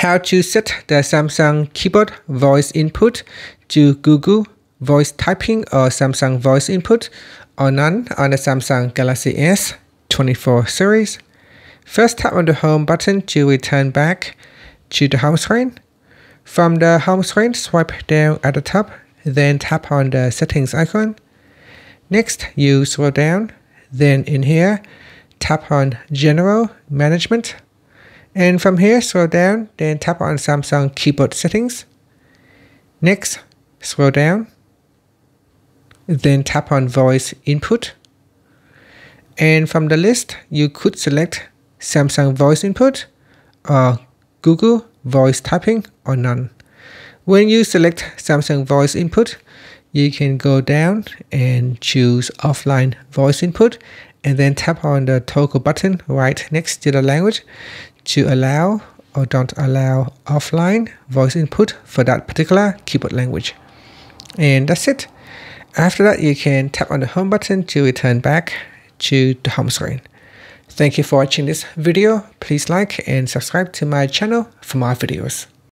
how to set the Samsung keyboard voice input to Google voice typing or Samsung voice input or none on the Samsung Galaxy S24 series. First tap on the home button to return back to the home screen. From the home screen, swipe down at the top, then tap on the settings icon. Next, you scroll down, then in here, tap on General Management. And from here, scroll down, then tap on Samsung keyboard settings. Next, scroll down, then tap on voice input. And from the list, you could select Samsung voice input or Google voice typing or none. When you select Samsung voice input, you can go down and choose offline voice input and then tap on the toggle button right next to the language to allow or don't allow offline voice input for that particular keyboard language. And that's it. After that, you can tap on the home button to return back to the home screen. Thank you for watching this video. Please like and subscribe to my channel for more videos.